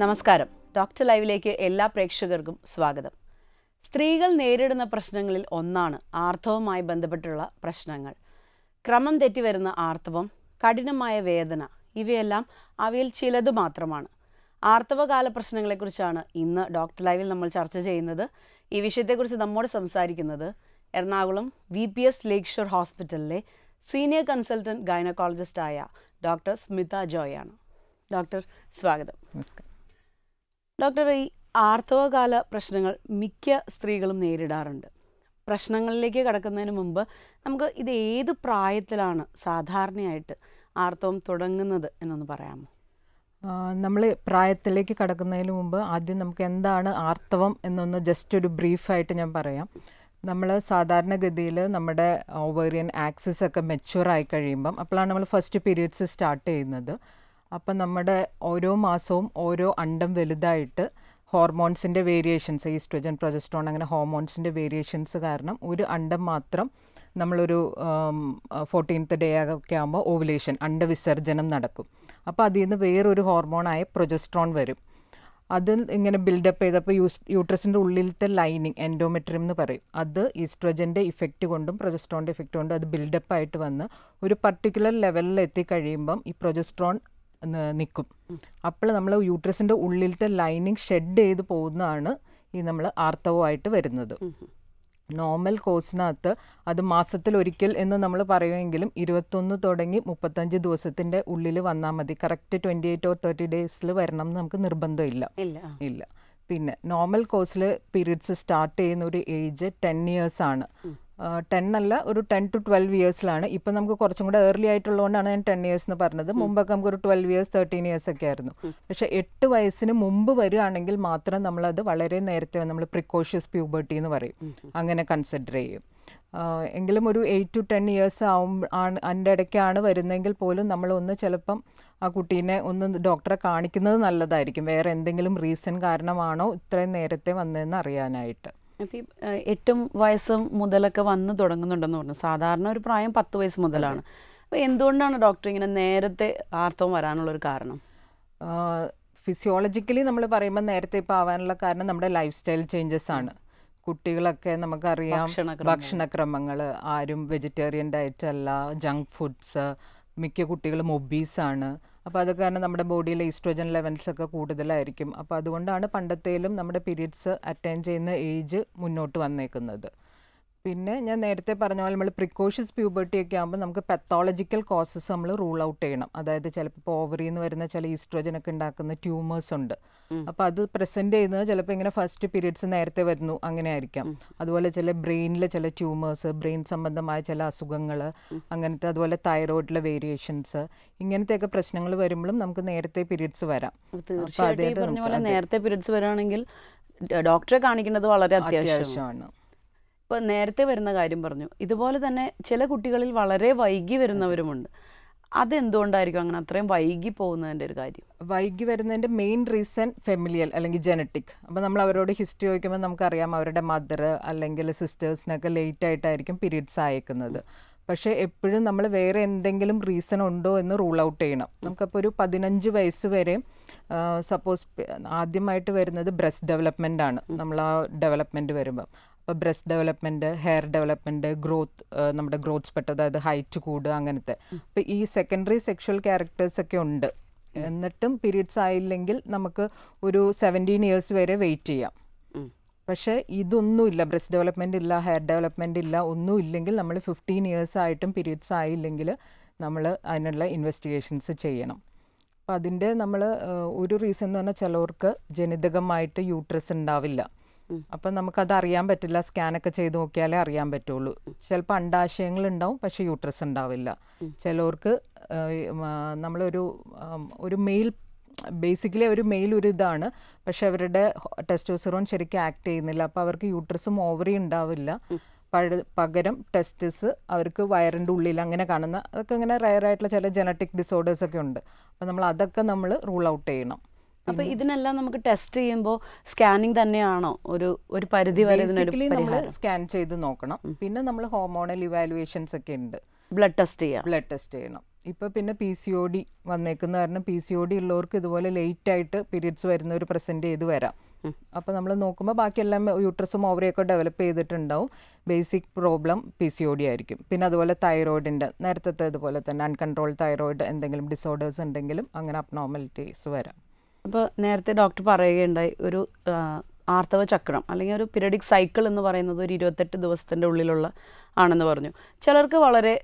നമസ്കാരം. ഡോക്ടർ ലൈവിലേക്ക് എല്ലാ പ്രേക്ഷകർക്കും സ്വാഗതം. സ്ത്രീകൾ നേരിടുന്ന പ്രശ്നങ്ങളിൽ ഒന്നാണ് ആർത്തവവുമായി ബന്ധപ്പെട്ടുള്ള പ്രശ്നങ്ങൾ. ക്രമം തെറ്റി വരുന്ന ആർത്തവം കഠിനമായ വേദന ഇവയെല്ലാം അവയിൽ ചിലത് മാത്രമാണ്. ആർത്തവകാല പ്രശ്നങ്ങളെക്കുറിച്ചാണ് ഇന്ന് ഡോക്ടർ ലൈവിൽ നമ്മൾ ചർച്ച ചെയ്യുന്നത്. ഈ വിഷയത്തെക്കുറിച്ച് നമ്മോട് സംസാരിക്കുന്നത് Ernakulam V P S lake ഹോസ്പിറ്റലിലെ സീനിയർ കൺസൾട്ടന്റ് ഗൈനക്കോളജിസ്റ്റായ ഡോക്ടർ സ്മിത ജോയ് ആണ്. ഡോക്ടർ സ്വാഗതം. ഡോക്ടർ ഈ ആർത്തവകാല പ്രശ്നങ്ങൾ മിക്ക സ്ത്രീകളും നേരിടാറുണ്ട്. പ്രശ്നങ്ങളിലേക്ക് കടക്കുന്നതിന് മുമ്പ് നമുക്ക് ഇത് ഏത് പ്രായത്തിലാണ് സാധാരണയായിട്ട് ആർത്തവം തുടങ്ങുന്നത് എന്നൊന്ന് പറയാമോ? നമ്മൾ പ്രായത്തിലേക്ക് കടക്കുന്നതിന് മുമ്പ് ആദ്യം നമുക്ക് എന്താണ് ആർത്തവം എന്നൊന്ന് ജസ്റ്റ് ഒരു ബ്രീഫായിട്ട് ഞാൻ പറയാം. നമ്മൾ സാധാരണഗതിയിൽ നമ്മുടെ ഓവേറിയൻ ആക്സിസ് ഒക്കെ മെച്യൂർ ആയി കഴിയുമ്പം അപ്പോഴാണ് നമ്മൾ ഫസ്റ്റ് പീരീഡ്സ് സ്റ്റാർട്ട് ചെയ്യുന്നത്. അപ്പം നമ്മുടെ ഓരോ മാസവും ഓരോ അണ്ടം വലുതായിട്ട് ഹോർമോൺസിന്റെ വേരിയേഷൻസ് ഈസ്ട്രജൻ പ്രൊജസ്ട്രോൺ അങ്ങനെ ഹോർമോൺസിന്റെ വേരിയേഷൻസ് കാരണം ഒരു അണ്ടം മാത്രം നമ്മളൊരു ഫോർട്ടീൻത്ത് ഡേ ഒക്കെ ആകുമ്പോൾ ഓവുലേഷൻ അണ്ടവിസർജനം നടക്കും. അപ്പോൾ അതിൽ നിന്ന് വേറൊരു ഹോർമോണായ പ്രൊജസ്ട്രോൺ വരും. അത് ഇങ്ങനെ ബിൽഡപ്പ് ചെയ്തപ്പോൾ യൂസ് യൂട്രസിന്റെ ഉള്ളിലത്തെ ലൈനിങ് എൻഡോമെട്രിയം എന്ന് പറയും. അത് ഈസ്ട്രോജന്റെ ഇഫക്റ്റ് കൊണ്ടും പ്രൊജസ്ട്രോണിന്റെ ഇഫക്റ്റ് കൊണ്ടും അത് ബിൽഡപ്പ് ആയിട്ട് വന്ന് ഒരു പർട്ടിക്കുലർ ലെവലിൽ എത്തി എത്തിക്കഴിയുമ്പം ഈ പ്രൊജസ്ട്രോൺ നിൽക്കും അപ്പോൾ നമ്മൾ യൂട്രസിന്റെ ഉള്ളിലത്തെ ലൈനിങ് ഷെഡ് ചെയ്ത് പോകുന്നതാണ് ഈ നമ്മൾ ആർത്തവമായിട്ട് വരുന്നത്. നോർമൽ കോഴ്സിനകത്ത് അത് മാസത്തിൽ ഒരിക്കൽ എന്ന് നമ്മൾ പറയുമെങ്കിലും ഇരുപത്തൊന്ന് തുടങ്ങി മുപ്പത്തഞ്ച് ദിവസത്തിന്റെ ഉള്ളിൽ വന്നാൽ മതി. Correct twenty eight or thirty ഡേയ്സിൽ വരണം എന്ന് നമുക്ക് നിർബന്ധമില്ല. ഇല്ല. ഇല്ല. പിന്നെ നോർമൽ കോഴ്സിൽ പീരീഡ്സ് സ്റ്റാർട്ട് ചെയ്യുന്ന ഒരു ഏജ് ടെൻ ഇയേഴ്സ് ആണ്. ടെൻ അല്ല ഒരു ടെൻ ടു ട്വൽവ് ഇയേഴ്സിലാണ് ഇപ്പം നമുക്ക് കുറച്ചും കൂടെ ഏർലി ആയിട്ടുള്ളതുകൊണ്ടാണ് ഞാൻ ടെൻ ഇയേഴ്സ് എന്ന് പറഞ്ഞത്. മുമ്പൊക്കെ നമുക്ക് ഒരു ട്വൽവ് ഇയേഴ്സ് തേർട്ടീൻ ഇയേഴ്സ് ഒക്കെ ആയിരുന്നു. പക്ഷെ എട്ട് വയസ്സിന് മുമ്പ് വരികയാണെങ്കിൽ മാത്രം നമ്മളത് വളരെ നേരത്തെ നമ്മൾ പ്രിക്കോഷ്യസ് പ്യൂബർട്ടി എന്ന് പറയും. അങ്ങനെ കൺസിഡർ ചെയ്യും. എങ്കിലും ഒരു എയ്റ്റ് ടു ടെൻ ഇയേഴ്സ് ആവും ആണ് അതിന്റെ ഇടയ്ക്കാണ് വരുന്നതെങ്കിൽ പോലും നമ്മളൊന്ന് ചിലപ്പം ആ കുട്ടീനെ ഒന്ന് ഡോക്ടറെ കാണിക്കുന്നത് നല്ലതായിരിക്കും. വേറെ എന്തെങ്കിലും റീസൺ കാരണമാണോ ഇത്രയും നേരത്തെ വന്നതെന്ന് അറിയാനായിട്ട്. എട്ടും വയസ്സും മുതലൊക്കെ വന്ന് തുടങ്ങുന്നുണ്ടെന്ന് പറഞ്ഞു. സാധാരണ ഒരു പ്രായം പത്ത് വയസ്സ് മുതലാണ്. അപ്പോൾ എന്തുകൊണ്ടാണ് ഡോക്ടർ ഇങ്ങനെ നേരത്തെ ആർത്തവം വരാനുള്ള ഒരു കാരണം ഫിസിയോളജിക്കലി നമ്മൾ പറയുമ്പോൾ നേരത്തെ ഇപ്പോൾ ആവാനുള്ള കാരണം നമ്മുടെ ലൈഫ് സ്റ്റൈൽ ചേഞ്ചസ് ആണ്. കുട്ടികളൊക്കെ നമുക്കറിയാം ഭക്ഷണക്രമങ്ങൾ. ആരും വെജിറ്റേറിയൻ ഡയറ്റ് അല്ല ജങ്ക് ഫുഡ്സ് മിക്ക കുട്ടികളും ഒബീസാണ്. അപ്പോൾ അത് കാരണം നമ്മുടെ ബോഡിയിലെ ഈസ്ട്രോജൻ ലെവൽസ് ഒക്കെ കൂടുതലായിരിക്കും. അപ്പോൾ അതുകൊണ്ടാണ് പണ്ടത്തേലും നമ്മുടെ പീരീഡ്സ് അറ്റൈൻ ചെയ്യുന്ന ഏജ് മുന്നോട്ട് വന്നേക്കുന്നത്. പിന്നെ ഞാൻ നേരത്തെ പറഞ്ഞ പോലെ നമ്മൾ പ്രിക്കോഷ്യസ് പ്യൂബർട്ടി ഒക്കെ ആകുമ്പോൾ നമുക്ക് പെത്തോളജിക്കൽ കോസസ് നമ്മൾ റൂൾ ഔട്ട് ചെയ്യണം. അതായത് ചിലപ്പോൾ ഓവറിന്ന് വരുന്ന ചില ഈസ്ട്രോജൻ ഒക്കെ ഉണ്ടാക്കുന്ന ട്യൂമേഴ്സ് ഉണ്ട്. അപ്പോൾ അത് പ്രസന്റ് ചെയ്യുന്നത് ചിലപ്പോൾ ഇങ്ങനെ ഫസ്റ്റ് പീരീഡ്സ് നേരത്തെ വരുന്നു അങ്ങനെ ആയിരിക്കാം. അതുപോലെ ചില ബ്രെയിനിലെ ചില ട്യൂമേഴ്സ് ബ്രെയിൻ സംബന്ധമായ ചില അസുഖങ്ങൾ അങ്ങനത്തെ അതുപോലെ തൈറോയിഡിലെ വേരിയേഷൻസ് ഇങ്ങനത്തെയൊക്കെ പ്രശ്നങ്ങൾ വരുമ്പോഴും നമുക്ക് നേരത്തെ പീരീഡ്സ് വരാം. തീർച്ചയായിട്ടും നേരത്തെ പീരീഡ്സ് വരാണെങ്കിൽ ഡോക്ടറെ കാണിക്കേണ്ടത് വളരെ അത്യാവശ്യമാണ്. ഇപ്പൊ നേരത്തെ വരുന്ന കാര്യം പറഞ്ഞു. ഇതുപോലെ തന്നെ ചില കുട്ടികളിൽ വളരെ വൈകി വരുന്നവരുമുണ്ട്. അതെന്തുകൊണ്ടായിരിക്കും അങ്ങനെ അത്രയും വൈകി പോകുന്നതിന്റെ ഒരു കാര്യം? വൈകി വരുന്നതിന്റെ മെയിൻ റീസൺ ഫെമിലിയൽ അല്ലെങ്കിൽ ജനറ്റിക് അപ്പോൾ നമ്മൾ അവരോട് ഹിസ്റ്ററി ചോദിക്കുമ്പോൾ നമുക്കറിയാം അവരുടെ മദർ അല്ലെങ്കിൽ സിസ്റ്റേഴ്സിനൊക്കെ ലേറ്റ് ആയിട്ടായിരിക്കും പീരീഡ്സ് അയക്കുന്നത് പക്ഷേ എപ്പോഴും നമ്മൾ വേറെ എന്തെങ്കിലും റീസൺ ഉണ്ടോ എന്ന് റൂൾ ഔട്ട് ചെയ്യണം. നമുക്കപ്പോൾ ഒരു പതിനഞ്ച് വയസ്സ് വരെ സപ്പോസ് ആദ്യമായിട്ട് വരുന്നത് ബ്രസ്റ്റ് ഡെവലപ്മെന്റ് ആണ്. നമ്മൾ ആ ഡെവലപ്മെന്റ് അപ്പോൾ breast development hair development growth നമ്മുടെ ഗ്രോത്ത് സ്പെട്ട് അതായത് ഹൈറ്റ് കൂടുക അങ്ങനത്തെ. അപ്പോൾ ഈ സെക്കൻഡറി സെക്ഷൽ ക്യാരക്ടേഴ്സ് ഒക്കെ ഉണ്ട്. എന്നിട്ടും പീരീഡ്സ് ആയില്ലെങ്കിൽ നമുക്ക് ഒരു സെവന്റീൻ ഇയേഴ്സ് വരെ വെയിറ്റ് ചെയ്യാം. പക്ഷേ ഇതൊന്നുമില്ല ബ്രസ്റ്റ് ഡെവലപ്മെന്റ് ഇല്ല ഹെയർ ഡെവലപ്മെന്റ് ഇല്ല ഒന്നും ഇല്ലെങ്കിൽ നമ്മൾ ഫിഫ്റ്റീൻ ഇയേഴ്സ് ആയിട്ടും പീരീഡ്സ് ആയില്ലെങ്കിൽ നമ്മൾ അതിനുള്ള ഇൻവെസ്റ്റിഗേഷൻസ് ചെയ്യണം. അപ്പം അതിന്റെ നമ്മൾ ഒരു റീസൺ എന്ന് പറഞ്ഞാൽ ചിലവർക്ക് ജനിതകമായിട്ട് യൂട്രസ് ഉണ്ടാവില്ല. അപ്പം നമുക്കത് അറിയാൻ പറ്റില്ല. സ്കാനൊക്കെ ചെയ്ത് നോക്കിയാലേ അറിയാൻ പറ്റുള്ളൂ. ചിലപ്പോൾ അണ്ടാശയങ്ങൾ ഉണ്ടാവും പക്ഷേ യൂട്രസ് ഉണ്ടാവില്ല. ചിലവർക്ക് നമ്മളൊരു ഒരു മെയിൽ ബേസിക്കലി ഒരു മെയിൽ ഒരു ഇതാണ്. പക്ഷെ അവരുടെ ടെസ്റ്റോസിറോൺ ശരിക്കും ആക്ട് ചെയ്യുന്നില്ല. അപ്പോൾ അവർക്ക് യൂട്രസും ഓവറി ഉണ്ടാവില്ല. പഴ- പകരം ടെസ്റ്റിസ് അവർക്ക് വയറിന്റെ ഉള്ളിൽ അങ്ങനെ കാണുന്ന അതൊക്കെ ഇങ്ങനെ റയറായിട്ടുള്ള ചില ജനറ്റിക് ഡിസോർഡേഴ്സ് ഒക്കെ ഉണ്ട്. അപ്പോൾ നമ്മൾ അതൊക്കെ നമ്മൾ റൂൾ ഔട്ട് ചെയ്യണം. അപ്പൊ ഇതിനെല്ലാം നമുക്ക് ടെസ്റ്റ് ചെയ്യുമ്പോൾ സ്കാനിങ് തന്നെയാണോ? ഒരു ഒരു പരിധി വരെ നമ്മൾ സ്കാൻ ചെയ്ത് നോക്കണം. പിന്നെ നമ്മൾ ഹോർമോണൽ ഇവാലുവേഷൻസ് ഒക്കെ ഉണ്ട്. ബ്ലഡ് ടെസ്റ്റ് ചെയ്യാം. ബ്ലഡ് ടെസ്റ്റ് ചെയ്യണം. ഇപ്പൊ പിന്നെ പി സി ഒ ഡി വന്നേക്കുന്ന കാരണം പി സി ഒ ഡി ഉള്ളവർക്ക് ഇതുപോലെ ലേറ്റ് ആയിട്ട് പീരീഡ്സ് ഒരു പ്രസന്റ് ചെയ്ത് വരാം. അപ്പോൾ നമ്മൾ നോക്കുമ്പോൾ ബാക്കിയെല്ലാം യൂട്രസും ഓവറിയൊക്കെ ഡെവലപ്പ് ചെയ്തിട്ടുണ്ടാവും. Basic problem P C O D ആയിരിക്കും. പിന്നെ അതുപോലെ തൈറോയിഡിന്റെ നേരത്തെ ഇതുപോലെ തന്നെ അൺകൺട്രോൾ തൈറോയിഡ് എന്തെങ്കിലും ഡിസോർഡേഴ്സ് ഉണ്ടെങ്കിലും അങ്ങനെ അബ്നോർമലിറ്റീസ് വരാം. അപ്പോൾ നേരത്തെ ഡോക്ടർ പറയുകയുണ്ടായി ഒരു ആർത്തവ ചക്രം അല്ലെങ്കിൽ ഒരു പീരിയഡിക് സൈക്കിൾ എന്ന് പറയുന്നത് ഒരു ഇരുപത്തെട്ട് ദിവസത്തിന്റെ ഉള്ളിലുള്ള ആണെന്ന് പറഞ്ഞു. ചിലർക്ക് വളരെ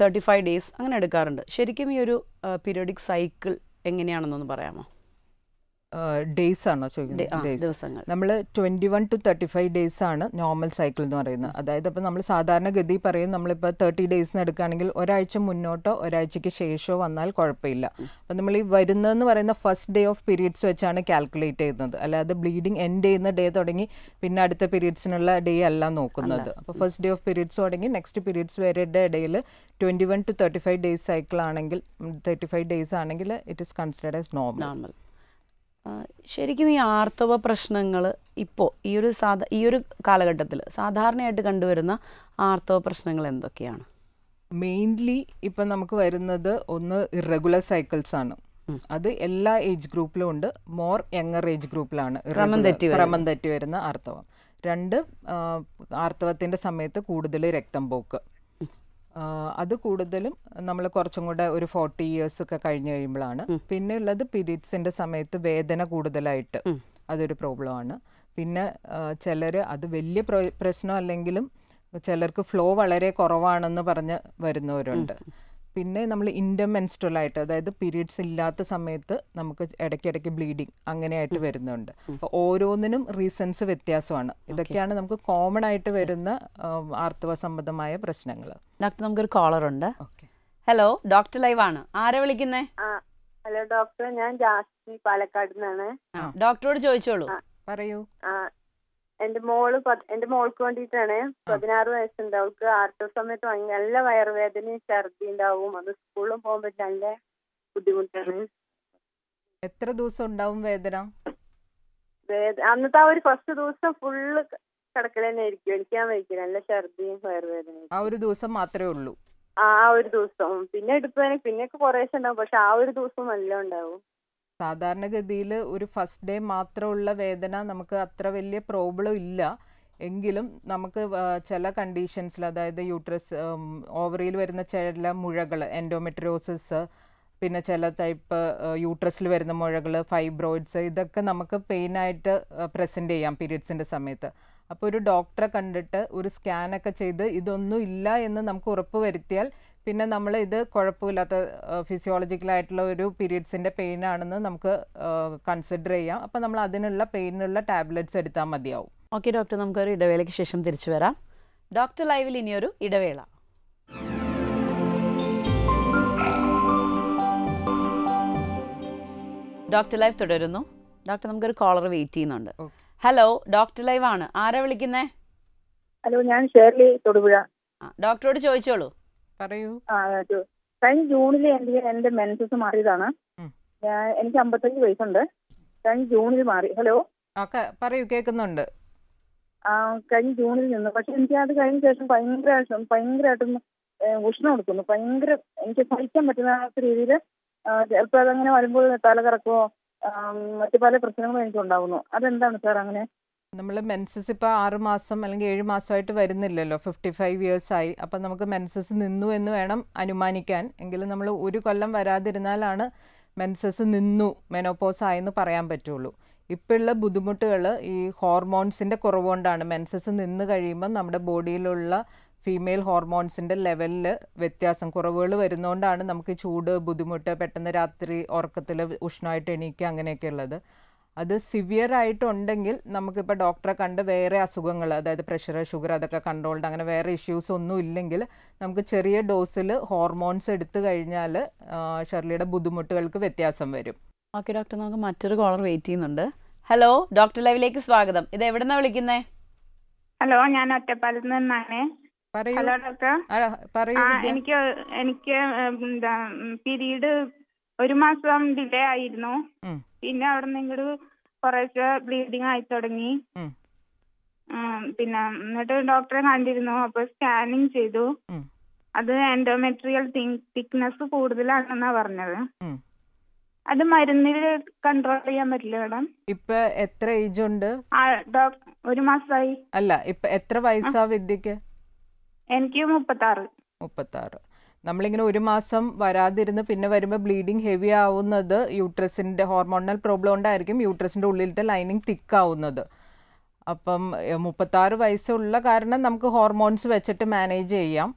തേർട്ടി ഫൈവ് ഡേയ്സ് അങ്ങനെ എടുക്കാറുണ്ട്. ശരിക്കും ഈ ഒരു പീരിയഡിക് സൈക്കിൾ എങ്ങനെയാണെന്നൊന്ന് പറയാമോ? ഡേയ്സ് ആണോ ചോദിക്കുന്നത്? ഡേയ്സ് ദിവസങ്ങൾ നമ്മൾ twenty one to thirty five days ആണ് നോർമൽ സൈക്കിൾ എന്ന് പറയുന്നത്. അതായത് അപ്പോൾ നമ്മൾ സാധാരണ ഗതി പറയും നമ്മളിപ്പോൾ തേർട്ടി ഡേയ്സിന് എടുക്കുകയാണെങ്കിൽ ഒരാഴ്ച മുന്നോട്ടോ ഒരാഴ്ചയ്ക്ക് ശേഷമോ വന്നാൽ കുഴപ്പമില്ല. അപ്പോൾ നമ്മൾ ഈ വരുന്നതെന്ന് പറയുന്ന ഫസ്റ്റ് ഡേ ഓഫ് പീരീഡ്സ് വെച്ചാണ് കാൽക്കുലേറ്റ് ചെയ്യുന്നത്. അല്ലാതെ ബ്ലീഡിങ് എൻഡ് ചെയ്യുന്ന ഡേ തുടങ്ങി പിന്നെ അടുത്ത പീരീഡ്സിനുള്ള ഡേ അല്ല നോക്കുന്നത്. അപ്പോൾ ഫസ്റ്റ് ഡേ ഓഫ് പീരീഡ്സ് തുടങ്ങി നെക്സ്റ്റ് പീരീഡ്സ് വരെയുടെ ഇടയിൽ twenty one to thirty five days cycle ആണെങ്കിൽ തേർട്ടി ഫൈവ് ഡേയ്സ് ആണെങ്കിൽ it is considered as normal ശരിക്കും ഈ ആർത്തവ പ്രശ്നങ്ങൾ ഇപ്പോൾ ഈ ഒരു സാധാ ഈ ഒരു കാലഘട്ടത്തിൽ സാധാരണയായിട്ട് കണ്ടുവരുന്ന ആർത്തവ പ്രശ്നങ്ങൾ എന്തൊക്കെയാണ്? മെയിൻലി ഇപ്പം നമുക്ക് വരുന്നത് ഒന്ന് ഇറഗുലർ സൈക്കിൾസ് ആണ്. അത് എല്ലാ ഏജ് ഗ്രൂപ്പിലും ഉണ്ട്. മോർ യങ്ങർ ഏജ് ഗ്രൂപ്പിലാണ് ക്രമം തെറ്റി വരുന്ന ആർത്തവം. രണ്ട് ആർത്തവത്തിന്റെ ആർത്തവത്തിന്റെ സമയത്ത് കൂടുതൽ രക്തം പോക്ക്. അത് കൂടുതലും നമ്മൾ കുറച്ചും കൂടെ ഒരു ഫോർട്ടി ഇയേഴ്സ് ഒക്കെ കഴിഞ്ഞ് കഴിയുമ്പോഴാണ് പിന്നെ ഉള്ളത് പീരീഡ്സിന്റെ സമയത്ത് വേദന കൂടുതലായിട്ട് അതൊരു പ്രോബ്ലം ആണ് പിന്നെ ചിലർ അത് വലിയ പ്ര- പ്രശ്നം അല്ലെങ്കിലും ചിലർക്ക് ഫ്ലോ വളരെ കുറവാണെന്ന് പറഞ്ഞ് വരുന്നവരുണ്ട്. പിന്നെ നമ്മൾ ഇൻഡമെൻസ്ട്രൽ ആയിട്ട് അതായത് പീരീഡ്സ് ഇല്ലാത്ത സമയത്ത് നമുക്ക് ഇടയ്ക്കിടയ്ക്ക് ബ്ലീഡിങ് അങ്ങനെയായിട്ട് വരുന്നുണ്ട്. അപ്പോൾ ഓരോന്നിനും റീസൺസ് വ്യത്യാസമാണ്. ഇതൊക്കെയാണ് നമുക്ക് കോമൺ ആയിട്ട് വരുന്ന ആർത്തവ സംബന്ധമായ പ്രശ്നങ്ങൾ ഡോക്ടർ നമുക്കൊരു കോളർ ഉണ്ട്. ഹലോ ഡോക്ടർ ലൈവ് ആണ്. ആരാ വിളിക്കുന്നേ? ഹലോ ഡോക്ടർ ഞാൻ ജാസ്മി പാലക്കാട് നിന്നാണ്. ഡോക്ടറോട് ചോദിച്ചോളൂ. പറയൂ. എന്റെ മോൾ എന്റെ മോൾക്ക് വേണ്ടിയിട്ടാണ് പതിനാറ് വയസ്സുണ്ട്. അവൾക്ക് ആർത്തവ സമയത്ത് വാങ്ങി നല്ല വയറുവേദനയും ഛർദി ഉണ്ടാവും. അത് സ്കൂളിലും പോകാൻ പറ്റില്ല നല്ല ബുദ്ധിമുട്ടാണ്. എത്ര ദിവസം ഉണ്ടാവും വേദന? വേദ അന്നത്തെ ആ ഒരു ഫസ്റ്റ് ദിവസം ഫുള്ള് കിടക്കൽ തന്നെ ആയിരിക്കും. എനിക്കാൻ വയ്ക്കും നല്ല ഛർദിയും വയറുവേദനയും. ആ ഒരു ദിവസം മാത്രമേ ഉള്ളൂ. ആ ഒരു ദിവസം. പിന്നെ എടുപ്പേനെ പിന്നെയൊക്കെ കുറേശ്ശെ ഉണ്ടാവും. പക്ഷെ ആ ഒരു ദിവസം നല്ല ഉണ്ടാവും. സാധാരണഗതിയിൽ ഒരു ഫസ്റ്റ് ഡേ മാത്രമുള്ള വേദന നമുക്ക് അത്ര വലിയ പ്രോബ്ലം ഇല്ല. എങ്കിലും നമുക്ക് ചില കണ്ടീഷൻസിൽ അതായത് യൂട്രസ് ഓവറിയിൽ വരുന്ന ചില മുഴകൾ എൻഡോമെട്രിയോസിസ് പിന്നെ ചില ടൈപ്പ് യൂട്രസിൽ വരുന്ന മുഴകൾ ഫൈബ്രോയിഡ്സ് ഇതൊക്കെ നമുക്ക് പെയിനായിട്ട് പ്രസന്റ് ചെയ്യാം പീരീഡ്സിന്റെ സമയത്ത്. അപ്പോൾ ഒരു ഡോക്ടറെ കണ്ടിട്ട് ഒരു സ്കാനൊക്കെ ചെയ്ത് ഇതൊന്നും ഇല്ല എന്ന് നമുക്ക് ഉറപ്പ് വരുത്തിയാൽ പിന്നെ നമ്മൾ ഇത് കുഴപ്പമില്ലാത്ത ഫിസിയോളജിക്കലായിട്ടുള്ള ഒരു പീരീഡ്സിന്റെ പെയിൻ ആണെന്ന് നമുക്ക് കൺസിഡർ ചെയ്യാം. അപ്പോൾ നമ്മൾ അതിനുള്ള പെയിനുള്ള ടാബ്ലറ്റ്സ് എടുത്താൽ മതിയാവും. ഓക്കെ ഡോക്ടർ നമുക്കൊരു ഇടവേളയ്ക്ക് ശേഷം തിരിച്ചു വരാം. ഡോക്ടർ ലൈവിൽ ഇനിയൊരു ഇടവേള. ഡോക്ടർ ലൈവ് തുടരുന്നു. ഡോക്ടർ നമുക്കൊരു കോളർ വെയിറ്റ് ചെയ്യുന്നുണ്ട്. ഹലോ ഡോക്ടർ ലൈവ് ആണ്. ആരാ വിളിക്കുന്നേ? ഹലോ ഞാൻ ഷേർലി തൊടുപുഴ. ഡോക്ടറോട് ചോദിച്ചോളൂ. പറയൂ. കഴിഞ്ഞ ജൂണിൽ എനിക്ക് എന്റെ മെൻസസ് മാറിയതാണ്. എനിക്ക് അമ്പത്തഞ്ച് വയസ്സുണ്ട്. കഴിഞ്ഞ ജൂണിൽ മാറി. ഹലോ? ഓക്കെ പറയൂ കേൾക്കുന്നുണ്ട്. ആ കഴിഞ്ഞ ജൂണിൽ നിന്ന്. പക്ഷെ എനിക്ക് അത് കഴിഞ്ഞ ശേഷം ഭയങ്കര ഭയങ്കരമായിട്ടൊന്ന് ഉഷ്ണം എടുക്കുന്നു. ഭയങ്കര എനിക്ക് സഹിക്കാൻ പറ്റുന്ന രീതിയിൽ ചിലപ്പോൾ അതങ്ങനെ വരുമ്പോൾ തല കറക്കോ മറ്റു പല പ്രശ്നങ്ങളും എനിക്ക് ഉണ്ടാവുന്നു അതെന്താണ് സാർ അങ്ങനെ? നമ്മൾ മെൻസസ് ഇപ്പോൾ ആറ് മാസം അല്ലെങ്കിൽ ഏഴ് മാസമായിട്ട് വരുന്നില്ലല്ലോ. ഫിഫ്റ്റി ഫൈവ് ഇയേഴ്സ് ആയി. അപ്പം നമുക്ക് മെൻസസ് നിന്നു എന്ന് വേണം അനുമാനിക്കാൻ. എങ്കിലും നമ്മൾ ഒരു കൊല്ലം വരാതിരുന്നാലാണ് മെൻസസ് നിന്നു മെനോപോസ് ആയെന്ന് പറയാൻ പറ്റുള്ളൂ. ഇപ്പോഴുള്ള ബുദ്ധിമുട്ടുകൾ ഈ ഹോർമോൺസിന്റെ കുറവ് കൊണ്ടാണ് മെൻസസ് നിന്ന് കഴിയുമ്പോൾ നമ്മുടെ ബോഡിയിലുള്ള ഫീമെയിൽ ഹോർമോൺസിന്റെ ലെവലിൽ വ്യത്യാസം കുറവുകൾ വരുന്നതുകൊണ്ടാണ് നമുക്ക് ചൂട് ബുദ്ധിമുട്ട് പെട്ടെന്ന് രാത്രി ഉറക്കത്തിൽ ഉഷ്ണമായിട്ട് എണീക്കുക അങ്ങനെയൊക്കെ ഉള്ളത്. അത് സിവിയർ ആയിട്ടുണ്ടെങ്കിൽ നമുക്കിപ്പോൾ ഡോക്ടറെ കണ്ട് വേറെ അസുഖങ്ങൾ അതായത് പ്രഷർ ഷുഗർ അതൊക്കെ കൺട്രോൾഡ് അങ്ങനെ വേറെ ഇഷ്യൂസ് ഒന്നും ഇല്ലെങ്കിൽ നമുക്ക് ചെറിയ ഡോസിൽ ഹോർമോൺസ് എടുത്തു കഴിഞ്ഞാൽ ഷെർലിയുടെ ബുദ്ധിമുട്ടുകൾക്ക് വ്യത്യാസം വരും. ഓക്കെ ഡോക്ടർ നമുക്ക് മറ്റൊരു കോളർ വെയിറ്റ് ചെയ്യുന്നുണ്ട്. ഹലോ ഡോക്ടർ ലൈവിലേക്ക് സ്വാഗതം. ഇത് എവിടെന്നാ വിളിക്കുന്നേ? ഹലോ ഞാൻ ഒറ്റപ്പാലത്ത് നിന്നാണ്. പറയൂ. Hello doctor. എനിക്ക് എനിക്ക് എന്താ പീരീഡ് ഒരു മാസം ഡിലേ ആയിരുന്നു. പിന്നെ അവിടെ നിന്ന് ഇങ്ങോട്ട് കുറേശ്ശെ ബ്ലീഡിങ് ആയി തുടങ്ങി. പിന്നെ എന്നിട്ട് ഡോക്ടറെ കണ്ടിരുന്നു അപ്പൊ സ്കാനിങ് ചെയ്തു. അത് എൻഡോമെട്രിയൽ തിക്നെസ് കൂടുതലാണെന്നാ പറഞ്ഞത്. അത് മരുന്നിൽ കൺട്രോൾ ചെയ്യാൻ പറ്റില്ല മാഡം ഇപ്പൊ എത്ര ഏജ് ഉണ്ട്? ഒരു മാസമായി അല്ല ഇപ്പൊ എത്ര വയസ്സാ വിദ്യക്ക്? എനിക്ക് മുപ്പത്താറ്. മുപ്പത്താറ്. നമ്മളിങ്ങനെ ഒരു മാസം വരാതിരുന്ന് പിന്നെ വരുമ്പോൾ ബ്ലീഡിങ് ഹെവി ആവുന്നത് യൂട്രസിന്റെ ഹോർമോണൽ പ്രോബ്ലം കൊണ്ടായിരിക്കും യൂട്രസിന്റെ ഉള്ളിലത്തെ ലൈനിങ് തിക്ക് ആവുന്നത്. അപ്പം മുപ്പത്താറ് വയസ്സുള്ള കാരണം നമുക്ക് ഹോർമോൺസ് വെച്ചിട്ട് മാനേജ് ചെയ്യാം.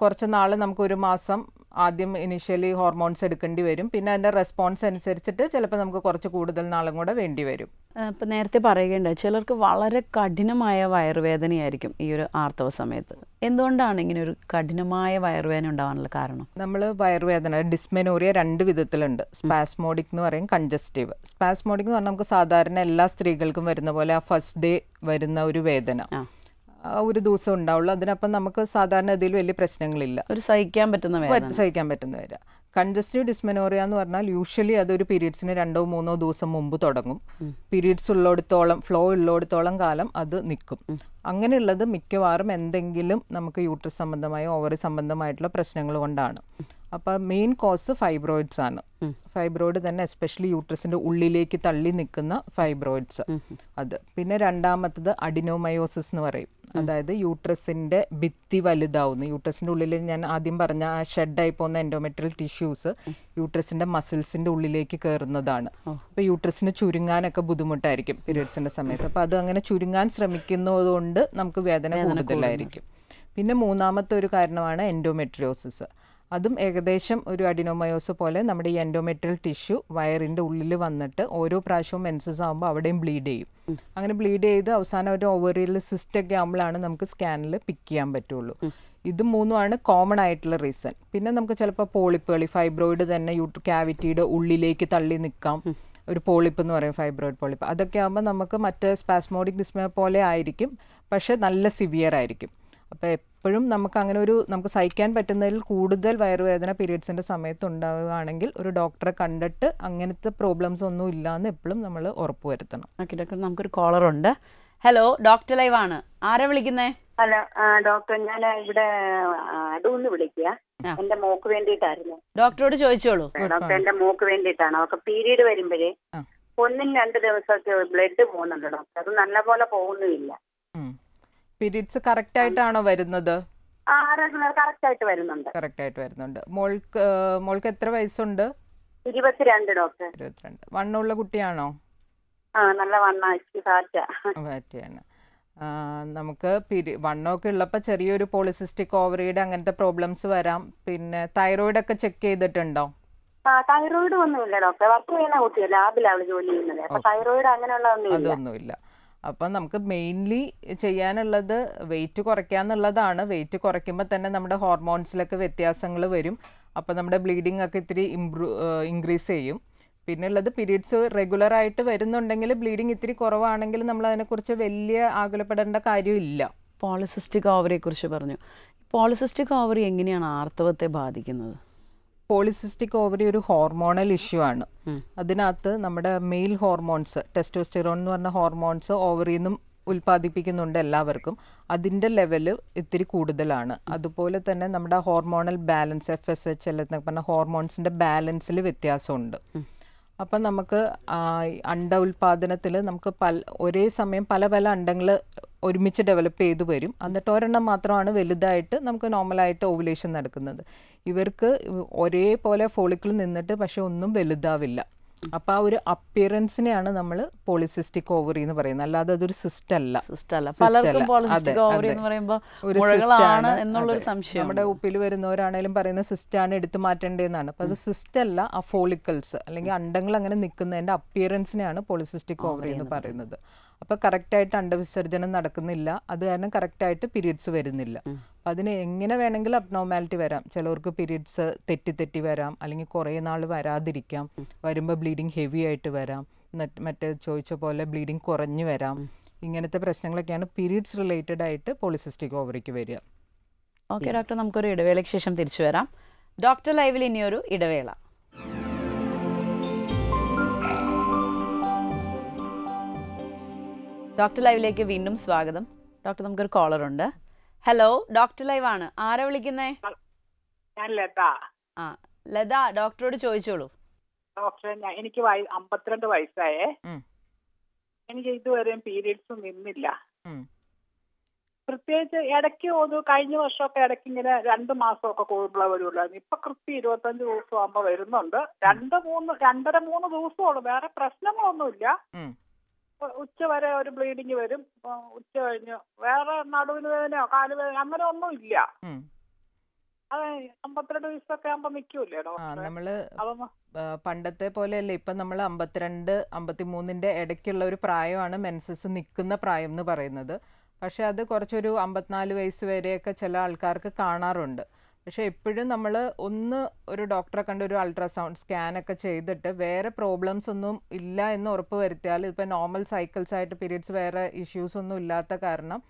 കുറച്ച് നാൾ നമുക്ക് ഒരു മാസം ആദ്യം ഇനിഷ്യലി ഹോർമോൺസ് എടുക്കേണ്ടി വരും. പിന്നെ അതിന്റെ റെസ്പോൺസ് അനുസരിച്ചിട്ട് ചിലപ്പോൾ നമുക്ക് കുറച്ച് കൂടുതൽ നാളും കൂടെ വേണ്ടി വരും. ഇപ്പം നേരത്തെ പറയുകയുണ്ടായി. ചിലർക്ക് വളരെ കഠിനമായ വയറുവേദനയായിരിക്കും ഈ ഒരു ആർത്തവ സമയത്ത്. എന്തുകൊണ്ടാണ് ഇങ്ങനെ ഒരു കഠിനമായ വയറുവേദന ഉണ്ടാവാനുള്ള കാരണം? നമ്മൾ വയറുവേദന ഡിസ്മെനോറിയ രണ്ട് വിധത്തിലുണ്ട്. സ്പാസ്മോഡിക് എന്ന് പറയും കൺജസ്റ്റീവ് സ്പാസ്മോഡിക് എന്ന് പറഞ്ഞാൽ നമുക്ക് സാധാരണ എല്ലാ സ്ത്രീകൾക്കും വരുന്ന പോലെ ആ ഫസ്റ്റ് ഡേ വരുന്ന ഒരു വേദന. ഒരു ദിവസം ഉണ്ടാവുള്ളൂ. അതിനപ്പം നമുക്ക് സാധാരണ ഇതിൽ വലിയ പ്രശ്നങ്ങളില്ല. ഒരു സഹിക്കാൻ പറ്റുന്ന സഹിക്കാൻ പറ്റുന്ന വരിക കൺജസ്റ്റീവ് ഡിസ്മെനോറിയ എന്ന് പറഞ്ഞാൽ യൂഷ്വലി അതൊരു പീരീഡ്സിന് രണ്ടോ മൂന്നോ ദിവസം മുമ്പ് തുടങ്ങും. പീരീഡ്സ് ഉള്ളിടത്തോളം ഫ്ലോ ഉള്ളിടത്തോളം കാലം അത് നിൽക്കും അങ്ങനെയുള്ളത് മിക്കവാറും എന്തെങ്കിലും നമുക്ക് യൂട്രസ് സംബന്ധമായ ഓവറി സംബന്ധമായിട്ടുള്ള പ്രശ്നങ്ങൾ കൊണ്ടാണ്. അപ്പോൾ മെയിൻ കോസ് ഫൈബ്രോയിഡ്സ് ആണ്. ഫൈബ്രോയിഡ് തന്നെ എസ്പെഷ്യലി യൂട്രസിന്റെ ഉള്ളിലേക്ക് തള്ളി നിൽക്കുന്ന ഫൈബ്രോയിഡ്സ് അത്. പിന്നെ രണ്ടാമത്തത് അഡിനോമയോസിസ് എന്ന് പറയും. അതായത് യൂട്രസിന്റെ ഭിത്തി വലുതാവുന്നു. യൂട്രസിന്റെ ഉള്ളിൽ ഞാൻ ആദ്യം പറഞ്ഞ ആ ഷെഡായി പോകുന്ന എൻഡോമെട്രിയൽ ടിഷ്യൂസ് യൂട്രസിന്റെ മസിൽസിന്റെ ഉള്ളിലേക്ക് കയറുന്നതാണ് അപ്പൊ യൂട്രസിന് ചുരുങ്ങാനൊക്കെ ബുദ്ധിമുട്ടായിരിക്കും പീരിയഡ്സിന്റെ സമയത്ത്. അപ്പോൾ അത് അങ്ങനെ ചുരുങ്ങാൻ ശ്രമിക്കുന്നതുകൊണ്ട് നമുക്ക് വേദന കൂടുതലായിരിക്കും. പിന്നെ മൂന്നാമത്തെ ഒരു കാരണമാണ് എൻഡോമെട്രിയോസിസ് അതും ഏകദേശം ഒരു അഡിനോമയോസ് പോലെ നമ്മുടെ ഈ എൻഡോമെട്രിയൽ ടിഷ്യൂ വയറിന്റെ ഉള്ളിൽ വന്നിട്ട് ഓരോ പ്രാവശ്യവും മെൻസസ് ആകുമ്പോൾ അവിടെയും ബ്ലീഡ് ചെയ്യും. അങ്ങനെ ബ്ലീഡ് ചെയ്ത് അവസാനം ഒരു ഓവറിയിൽ സിസ്റ്റ് ഒക്കെ ആകുമ്പോഴാണ് നമുക്ക് സ്കാനിൽ പിക്ക് ചെയ്യാൻ പറ്റുള്ളൂ. ഇത് മൂന്നുമാണ് കോമൺ ആയിട്ടുള്ള റീസൺ പിന്നെ നമുക്ക് ചിലപ്പോൾ പോളിപ്പുകളി ഈ ഫൈബ്രോയിഡ് തന്നെ യൂട്ര ക്യാവിറ്റിയുടെ ഉള്ളിലേക്ക് തള്ളി നിൽക്കാം. ഒരു പോളിപ്പ് എന്ന് പറയും ഫൈബ്രോയിഡ് പോളിപ്പ് അതൊക്കെ ആകുമ്പോൾ നമുക്ക് മറ്റ് സ്പാസ്മോഡിക് ഡിസ്മയ പോലെ ആയിരിക്കും പക്ഷേ നല്ല സിവിയർ ആയിരിക്കും. അപ്പോൾ എപ്പോഴും നമുക്ക് അങ്ങനെ ഒരു നമുക്ക് സഹിക്കാൻ പറ്റുന്നതിൽ കൂടുതൽ വയറുവേദന പീരീഡ്സിന്റെ സമയത്ത് ഉണ്ടാവുകയാണെങ്കിൽ ഒരു ഡോക്ടറെ കണ്ടിട്ട് അങ്ങനത്തെ പ്രോബ്ലംസ് ഒന്നും ഇല്ലാന്ന് എപ്പോഴും നമ്മൾ ഉറപ്പ് വരുത്തണം. ഓക്കെ ഡോക്ടർ നമുക്കൊരു കോളറുണ്ട് ഉണ്ട്. ഹലോ ഡോക്ടർ ലൈവ് ആണ്. ആരാ വിളിക്കുന്നേ? ഹലോ ഡോക്ടർ ഞാൻ ഇവിടെ അടൂന്ന് വിളിക്കുക എന്റെ മോക്ക് വേണ്ടിയിട്ടായിരുന്നു. ഡോക്ടറോട് ചോദിച്ചോളൂ. ഡോക്ടർ എന്റെ മോക്ക് വേണ്ടിയിട്ടാണ്. അവർക്ക് പീരീഡ് വരുമ്പോഴേ. ഒന്നും രണ്ട് ദിവസമൊക്കെ ബ്ലഡ് പോകുന്നുണ്ട് ഡോക്ടർ അത് നല്ലപോലെ പോകുന്നുമില്ല. പീരീഡ്സ് കറക്റ്റ് ആയിട്ടാണോ വരുന്നത്? റെഗുലർ കറക്റ്റ് ആയിട്ട് വരുന്നുണ്ട്. കറക്റ്റ് ആയിട്ട് വരുന്നുണ്ട്. മോൾക്ക് മോൾക്ക് എത്ര വയസ്സുണ്ട്? ഇരുപത്തിരണ്ട് ഡോക്ടർ. ഇരുപത്തിരണ്ട്. വണ്ണമുള്ള കുട്ടിയാണോ? ആ നല്ല വണ്ണ നമുക്ക് പിരി വണ്ണമൊക്കെ ഉള്ളപ്പോൾ ചെറിയൊരു പോളിസിസ്റ്റിക് ഓവറിയുടെ അങ്ങനത്തെ പ്രോബ്ലംസ് വരാം. പിന്നെ തൈറോയിഡ് ഒക്കെ ചെക്ക് ചെയ്തിട്ടുണ്ടോ? തൈറോയിഡ് ഒന്നുമില്ല ഡോക്ടർ. വർക്ക് ചെയ്യുന്ന കുട്ടിയല്ല ലാബിലാണ് ജോലി ചെയ്യുന്നത്. അപ്പൊ തൈറോയിഡ് അങ്ങനെയുള്ള അതൊന്നുമില്ല. അപ്പം നമുക്ക് മെയിൻലി ചെയ്യാനുള്ളത് വെയിറ്റ് കുറയ്ക്കുക എന്നുള്ളതാണ് വെയിറ്റ് കുറയ്ക്കുമ്പോൾ തന്നെ നമ്മുടെ ഹോർമോൺസിലൊക്കെ വ്യത്യാസങ്ങൾ വരും. അപ്പം നമ്മുടെ ബ്ലീഡിംഗ് ഒക്കെ ഇത്തിരി ഇംപ്രൂ ഇൻക്രീസ് ചെയ്യും. പിന്നെ ഉള്ളത് പീരീഡ്സ് റെഗുലറായിട്ട് വരുന്നുണ്ടെങ്കിൽ ബ്ലീഡിങ് ഇത്തിരി കുറവാണെങ്കിൽ നമ്മൾ അതിനെക്കുറിച്ച് വലിയ ആകുലപ്പെടേണ്ട കാര്യമില്ല. പോളിസിസ്റ്റിക് ഓവറിയെക്കുറിച്ച് പറഞ്ഞു. പോളിസിസ്റ്റിക് ഓവറി എങ്ങനെയാണ് ആർത്തവത്തെ ബാധിക്കുന്നത്? പോളിസിസ്റ്റിക് ഓവറി ഒരു ഹോർമോണൽ ഇഷ്യൂ ആണ്. അതിനകത്ത് നമ്മുടെ മെയിൽ ഹോർമോൺസ് ടെസ്റ്റോസ്റ്റിറോൺ എന്ന് പറഞ്ഞ ഹോർമോൺസ് ഓവറിൽ നിന്നും ഉൽപ്പാദിപ്പിക്കുന്നുണ്ട് എല്ലാവർക്കും. അതിന്റെ ലെവൽ ഇത്തിരി കൂടുതലാണ്. അതുപോലെ തന്നെ നമ്മുടെ hormonal balance F S H L എന്നൊക്കെ പറഞ്ഞ ഹോർമോൺസിന്റെ ബാലൻസിൽ വ്യത്യാസമുണ്ട്. അപ്പം നമുക്ക് അണ്ട ഉൽപാദനത്തിൽ നമുക്ക് പല ഒരേ സമയം പല പല അണ്ടങ്ങൾ ഒരുമിച്ച് ഡെവലപ്പ് ചെയ്തു വരും. എന്നിട്ട് ഒരെണ്ണം മാത്രമാണ് വലുതായിട്ട് നമുക്ക് നോർമലായിട്ട് ഓവുലേഷൻ നടക്കുന്നത്. ഇവർക്ക് ഒരേപോലെ ഫോളിക്കിൾ നിന്നിട്ട് പക്ഷെ ഒന്നും വലുതാവില്ല. അപ്പോൾ ആ ഒരു അപ്പിയറൻസിനെയാണ് നമ്മൾ പോളിസിസ്റ്റിക് ഓവറി എന്ന് പറയുന്നത്. അല്ലാതെ അതൊരു സിസ്റ്റ് അല്ല. ഒരു. എന്നുള്ളൊരു. സംശയം. നമ്മുടെ ഉപ്പിൽ വരുന്നവരാണെങ്കിലും പറയുന്ന സിസ്റ്റ് ആണ് എടുത്തു മാറ്റേണ്ടതെന്നാണ്. അപ്പോൾ അത് സിസ്റ്റ് അല്ല ആ ഫോളിക്കിൾസ് അല്ലെങ്കിൽ അണ്ടങ്ങൾ അങ്ങനെ നിൽക്കുന്നതിന്റെ അപ്പിയറൻസിനെയാണ് പോളിസിസ്റ്റിക് ഓവറി എന്ന് പറയുന്നത്. അപ്പൊ കറക്റ്റ് ആയിട്ട് അണ്ടവിസർജനം നടക്കുന്നില്ല. അത് കാരണം കറക്റ്റ് ആയിട്ട് പീരീഡ്സ് വരുന്നില്ല അപ്പൊ അതിന് എങ്ങനെ വേണമെങ്കിലും അബ്നോർമാലിറ്റി വരാം. ചിലവർക്ക് പീരീഡ്സ് തെറ്റി തെറ്റി വരാം. അല്ലെങ്കിൽ കുറേ നാൾ വരാതിരിക്കാം. വരുമ്പോൾ ബ്ലീഡിങ് ഹെവി ആയിട്ട് വരാം. മറ്റ് മറ്റേ ചോദിച്ച പോലെ ബ്ലീഡിങ് കുറഞ്ഞു വരാം. ഇങ്ങനത്തെ പ്രശ്നങ്ങളൊക്കെയാണ് പീരീഡ്സ് റിലേറ്റഡ് ആയിട്ട് പോളിസിസ്റ്റിക് ഓവറിക്ക് വരിക. ഓക്കെ ഡോക്ടർ നമുക്കൊരു ഇടവേളയ്ക്ക് ശേഷം തിരിച്ചു വരാം. ഡോക്ടർ ലൈവിൽ ഇനിയൊരു ഇടവേള. ഡോക്ടർ ലൈവിലേക്ക് വീണ്ടും സ്വാഗതം. ഡോക്ടർ നമുക്കൊരു കോളർ ഉണ്ട്. ഹലോ ഡോക്ടർ ലൈവ് ആണ്. ആരാ വിളിക്കുന്നേ? ഞാൻ ലത. ആ ലത ഡോക്ടറോട് ചോദിച്ചോളൂ. ഡോക്ടറെ എനിക്ക് അമ്പത്തിരണ്ട് വയസ്സായേ. എനിക്ക് ഇതുവരെയും പീരീഡ്സ് നിന്നില്ല. പ്രത്യേകിച്ച് ഇടയ്ക്ക് ഒരു കഴിഞ്ഞ വർഷമൊക്കെ ഇടയ്ക്ക് ഇങ്ങനെ രണ്ട് മാസമൊക്കെ കൂടുമ്പോഴേ വരുള്ളായിരുന്നു. ഇപ്പൊ കൃത്യം ഇരുപത്തഞ്ച് ദിവസം ആകുമ്പോ വരുന്നുണ്ട്. രണ്ട് മൂന്ന് രണ്ടര മൂന്ന് ദിവസമുള്ളൂ വേറെ പ്രശ്നങ്ങളൊന്നുമില്ല. ഉച്ച വരെ ഒരു ബ്ലീഡിങ് വരും. ഉച്ച കഴിഞ്ഞ് വേറെ നടുവിന് വേദനയോ കാൽ വേദന അങ്ങനെ ഒന്നും ഇല്ല. അമ്പത്തിരണ്ട് ആകുമ്പോ നമ്മൾ പണ്ടത്തെ പോലെയല്ല ഇപ്പൊ നമ്മൾ അമ്പത്തിരണ്ട് അമ്പത്തിമൂന്നിന്റെ ഇടയ്ക്കുള്ള ഒരു പ്രായമാണ് മെൻസസ് നിൽക്കുന്ന പ്രായം എന്ന് പറയുന്നത്. പക്ഷെ അത് കുറച്ചൊരു അമ്പത്തിനാല് വയസ്സ് വരെയൊക്കെ ചില ആൾക്കാർക്ക് കാണാറുണ്ട്. പക്ഷെ എപ്പോഴും നമ്മൾ ഒന്ന് ഒരു ഡോക്ടറെ കണ്ട് ഒരു അൾട്രാസൗണ്ട് സ്കാനൊക്കെ ചെയ്തിട്ട് വേറെ പ്രോബ്ലംസ് ഒന്നും ഇല്ല എന്ന് ഉറപ്പ് വരുത്തിയാൽ ഇപ്പം നോർമൽ സൈക്കിൾസ് ആയിട്ട് പീരീഡ്സ് വേറെ ഇഷ്യൂസ് ഒന്നും ഇല്ലാത്ത കാരണം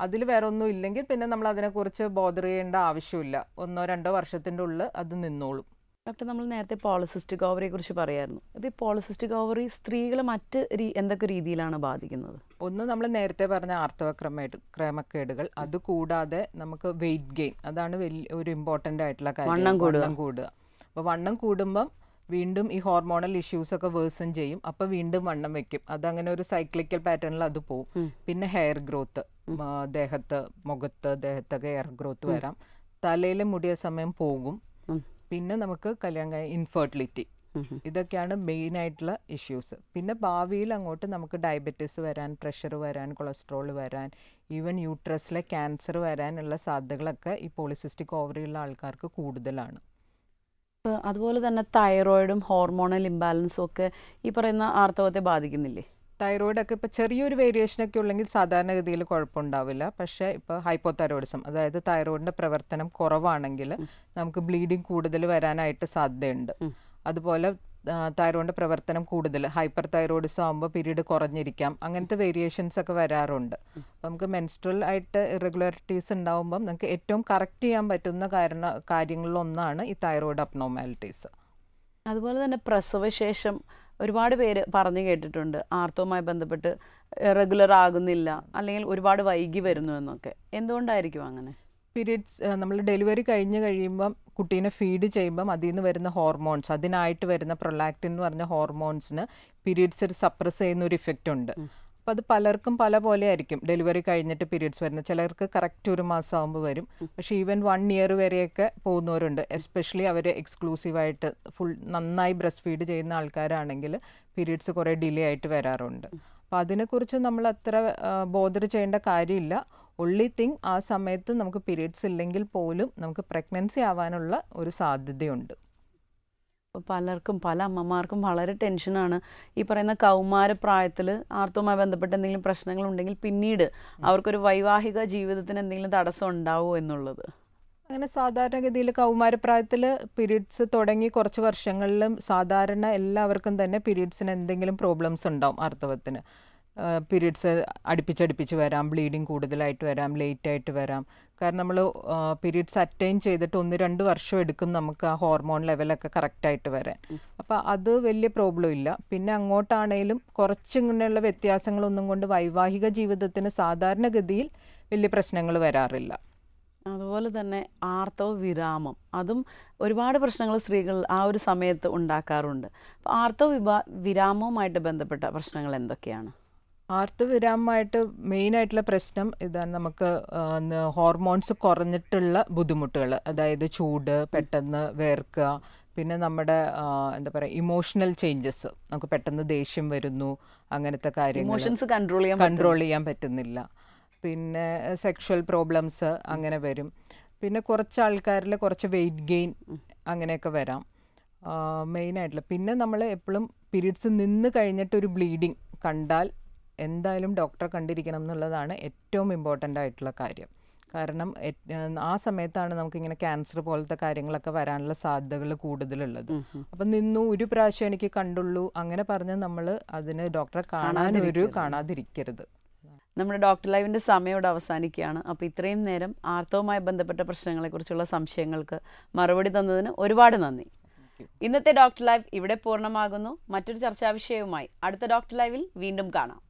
അതിൽ വേറെ ഒന്നും ഇല്ലെങ്കിൽ പിന്നെ നമ്മൾ അതിനെക്കുറിച്ച് ബോധർ ചെയ്യേണ്ട ആവശ്യമില്ല. ഒന്നോ രണ്ടോ വർഷത്തിന്റെ ഉള്ളിൽ അത് നിന്നോളും. ഡോക്ടർ നമ്മൾ നേരത്തെ പോളിസിസ്റ്റിക് ഓവറിയെ കുറിച്ച് പറയായിരുന്നു. അപ്പോൾ ഈ പോളിസിസ്റ്റിക് ഓവറി സ്ത്രീകളെ മറ്റ് എന്തൊക്കെ രീതിയിലാണ് ബാധിക്കുന്നത്? ഒന്ന് നമ്മൾ നേരത്തെ പറഞ്ഞ ആർത്തവ ക്രമേട് ക്രമക്കേടുകൾ അത് കൂടാതെ നമുക്ക് വെയിറ്റ് ഗെയിൻ അതാണ് വലിയ ഒരു ഇമ്പോർട്ടന്റ് ആയിട്ടുള്ള കാര്യം. വണ്ണം കൂടുക. കൂടുക. അപ്പോൾ വണ്ണം കൂടുമ്പം വീണ്ടും ഈ ഹോർമോണൽ ഇഷ്യൂസ് ഒക്കെ വേഴ്സൺ ചെയ്യും. അപ്പോൾ വീണ്ടും വണ്ണം വെക്കും. അതങ്ങനെ ഒരു സൈക്ലിക്കൽ പാറ്റേണിൽ അത് പോവും. പിന്നെ ഹെയർ ഗ്രോത്ത് ദേഹത്ത് മുഖത്ത് ദേഹത്തൊക്കെ ഹെയർ ഗ്രോത്ത് വരാം. തലയിലെ മുടിയ സമയം പോകും. പിന്നെ നമുക്ക് കല്യാണം കഴിഞ്ഞ ഇൻഫെർട്ടിലിറ്റി ഇതൊക്കെയാണ് മെയിൻ ആയിട്ടുള്ള ഇഷ്യൂസ് പിന്നെ ഭാവിയിൽ അങ്ങോട്ട് നമുക്ക് ഡയബറ്റീസ് വരാൻ പ്രഷർ വരാൻ കൊളസ്ട്രോൾ വരാൻ ഈവൻ യൂട്രസിലെ ക്യാൻസർ വരാനുള്ള സാധ്യതകളൊക്കെ ഈ പോളിസിസ്റ്റിക് ഓവറിയുള്ള ആൾക്കാർക്ക് കൂടുതലാണ്. അതുപോലെ തന്നെ തൈറോയിഡും ഹോർമോണൽ ഇംബാലൻസും ഒക്കെ ഈ പറയുന്ന ആർത്തവത്തെ ബാധിക്കുന്നില്ലേ? തൈറോയിഡ് ഒക്കെ ഇപ്പോൾ ചെറിയൊരു വേരിയേഷനൊക്കെ ഉള്ളെങ്കിൽ സാധാരണഗതിയിൽ കുഴപ്പമുണ്ടാവില്ല. പക്ഷേ ഇപ്പോൾ ഹൈപ്പോതൈറോയിഡിസം അതായത് തൈറോയിഡിന്റെ പ്രവർത്തനം കുറവാണെങ്കിൽ നമുക്ക് ബ്ലീഡിങ് കൂടുതൽ വരാനായിട്ട് സാധ്യതയുണ്ട്. അതുപോലെ തൈറോയിഡിന്റെ പ്രവർത്തനം കൂടുതൽ ഹൈപ്പർ തൈറോയിഡിസം ആകുമ്പോൾ പീരീഡ് കുറഞ്ഞിരിക്കാം. അങ്ങനത്തെ വേരിയേഷൻസ് ഒക്കെ വരാറുണ്ട്. അപ്പോൾ നമുക്ക് മെൻസ്ട്രൽ ആയിട്ട് ഇറഗുലാരിറ്റീസ് ഉണ്ടാകുമ്പം നമുക്ക് ഏറ്റവും കറക്റ്റ് ചെയ്യാൻ പറ്റുന്ന കാരണ കാര്യങ്ങളിലൊന്നാണ് ഈ തൈറോയിഡ് അപ്നോമാലിറ്റീസ് അതുപോലെ തന്നെ പ്രസവശേഷം ഒരുപാട് പേര് പറഞ്ഞു കേട്ടിട്ടുണ്ട്. ആർത്തവുമായി ബന്ധപ്പെട്ട് റെഗുലർ ആകുന്നില്ല അല്ലെങ്കിൽ ഒരുപാട് വൈകി വരുന്നു എന്നൊക്കെ. എന്തുകൊണ്ടായിരിക്കും അങ്ങനെ? പീരീഡ്സ് നമ്മൾ ഡെലിവറി കഴിഞ്ഞ് കഴിയുമ്പം കുട്ടീനെ ഫീഡ് ചെയ്യുമ്പം അതിൽ നിന്ന് വരുന്ന ഹോർമോൺസ് അതിനായിട്ട് വരുന്ന പ്രൊലാക്റ്റിൻ എന്ന് പറഞ്ഞ ഹോർമോൺസിന് പീരീഡ്സ് സപ്രസ് ചെയ്യുന്ന ഒരു ഇഫക്റ്റ് ഉണ്ട്. അപ്പോൾ അത് പലർക്കും പല പോലെ ആയിരിക്കും. ഡെലിവറി കഴിഞ്ഞിട്ട് പീരീഡ്സ് വരുന്നത് ചിലർക്ക് കറക്റ്റ് ഒരു മാസം ആകുമ്പോൾ വരും. പക്ഷേ ഈവൻ വൺ ഇയർ വരെയൊക്കെ പോകുന്നവരുണ്ട്. എസ്പെഷ്യലി അവർ എക്സ്ക്ലൂസീവായിട്ട് ഫുൾ നന്നായി ബ്രസ്റ്റ് ഫീഡ് ചെയ്യുന്ന ആൾക്കാരാണെങ്കിൽ പീരീഡ്സ് കുറേ ഡിലേ ആയിട്ട് വരാറുണ്ട്. അപ്പോൾ അതിനെക്കുറിച്ച് നമ്മൾ അത്ര ബോധർ ചെയ്യേണ്ട കാര്യമില്ല. ഒള്ളി തിങ് ആ സമയത്ത് നമുക്ക് പീരീഡ്സ് ഇല്ലെങ്കിൽ പോലും നമുക്ക് പ്രഗ്നൻസി ആവാനുള്ള ഒരു സാധ്യതയുണ്ട്. അപ്പോൾ പലർക്കും പല അമ്മമാർക്കും വളരെ ടെൻഷനാണ് ഈ പറയുന്ന കൗമാര പ്രായത്തിൽ ആർത്തവുമായി ബന്ധപ്പെട്ട് എന്തെങ്കിലും പ്രശ്നങ്ങളുണ്ടെങ്കിൽ പിന്നീട് അവർക്കൊരു വൈവാഹിക ജീവിതത്തിന് എന്തെങ്കിലും തടസ്സം ഉണ്ടാവുമോ എന്നുള്ളത്? അങ്ങനെ സാധാരണഗതിയിൽ കൗമാരപ്രായത്തിൽ പീരീഡ്സ് തുടങ്ങി കുറച്ച് വർഷങ്ങളിലും സാധാരണ എല്ലാവർക്കും തന്നെ പീരീഡ്സിന് എന്തെങ്കിലും പ്രോബ്ലംസ് ഉണ്ടാവും ആർത്തവത്തിന്. പീരീഡ്സ് അടുപ്പിച്ചടുപ്പിച്ച് വരാം ബ്ലീഡിങ് കൂടുതലായിട്ട് വരാം ലേറ്റായിട്ട് വരാം കാരണം നമ്മൾ പീരീഡ്സ് അറ്റൈൻ ചെയ്തിട്ട് ഒന്ന് രണ്ട് വർഷം എടുക്കും നമുക്ക് ആ ഹോർമോൺ ലെവലൊക്കെ കറക്റ്റായിട്ട് വരാൻ. അപ്പോൾ അത് വലിയ പ്രോബ്ലം ഇല്ല. പിന്നെ അങ്ങോട്ടാണേലും കുറച്ചിങ്ങനെയുള്ള വ്യത്യാസങ്ങളൊന്നും കൊണ്ട് വൈവാഹിക ജീവിതത്തിന് സാധാരണഗതിയിൽ വലിയ പ്രശ്നങ്ങൾ വരാറില്ല. അതുപോലെ തന്നെ ആർത്തവ വിരാമം. അതും ഒരുപാട് പ്രശ്നങ്ങൾ സ്ത്രീകൾ ആ ഒരു സമയത്ത് ഉണ്ടാക്കാറുണ്ട്. അപ്പോൾ ആർത്തവ വിഭാ വിരാമവുമായിട്ട് ബന്ധപ്പെട്ട പ്രശ്നങ്ങൾ എന്തൊക്കെയാണ്? ആർത്തവിരാമമായിട്ട് മെയിൻ ആയിട്ടുള്ള പ്രശ്നം ഇതാണ് നമുക്ക് ഹോർമോൺസ് കുറഞ്ഞിട്ടുള്ള ബുദ്ധിമുട്ടുകൾ അതായത് ചൂട് പെട്ടെന്ന് വേർക്കുക പിന്നെ നമ്മുടെ എന്താ പറയുക ഇമോഷണൽ ചേഞ്ചസ് നമുക്ക് പെട്ടെന്ന് ദേഷ്യം വരുന്നു അങ്ങനത്തെ കാര്യങ്ങൾ ഇമോഷൻസ് കൺട്രോൾ ചെയ്യാൻ കൺട്രോൾ ചെയ്യാൻ പറ്റുന്നില്ല. പിന്നെ സെക്ഷൽ പ്രോബ്ലംസ് അങ്ങനെ വരും. പിന്നെ കുറച്ച് ആൾക്കാരിൽ കുറച്ച് വെയിറ്റ് ഗെയിൻ അങ്ങനെയൊക്കെ വരാം. മെയിനായിട്ടുള്ള പിന്നെ നമ്മൾ എപ്പോഴും പീരീഡ്സ് നിന്ന് കഴിഞ്ഞിട്ട് ഒരു ബ്ലീഡിങ് കണ്ടാൽ എന്തായാലും ഡോക്ടറെ കണ്ടിരിക്കണം എന്നുള്ളതാണ് ഏറ്റവും ഇമ്പോർട്ടന്റ് ആയിട്ടുള്ള കാര്യം. കാരണം ആ സമയത്താണ് നമുക്കിങ്ങനെ ക്യാൻസർ പോലത്തെ കാര്യങ്ങളൊക്കെ വരാനുള്ള സാധ്യതകൾ കൂടുതലുള്ളത്. അപ്പം നിന്നു ഒരു പ്രാവശ്യം എനിക്ക് കണ്ടുള്ളൂ. അങ്ങനെ പറഞ്ഞ് നമ്മൾ അതിന് ഡോക്ടറെ കാണാൻ ഒരു കാണാതിരിക്കരുത്. നമ്മുടെ ഡോക്ടർ ലൈവിന്റെ സമയം ഇവിടെ അവസാനിക്കുകയാണ്. അപ്പോൾ ഇത്രയും നേരം ആർത്തവുമായി ബന്ധപ്പെട്ട പ്രശ്നങ്ങളെക്കുറിച്ചുള്ള സംശയങ്ങൾക്ക് മറുപടി തന്നതിന് ഒരുപാട് നന്ദി. ഇന്നത്തെ ഡോക്ടർ ലൈവ് ഇവിടെ പൂർണമാകുന്നു. മറ്റൊരു ചർച്ചാ വിഷയവുമായി അടുത്ത ഡോക്ടർ ലൈവിൽ വീണ്ടും കാണാം.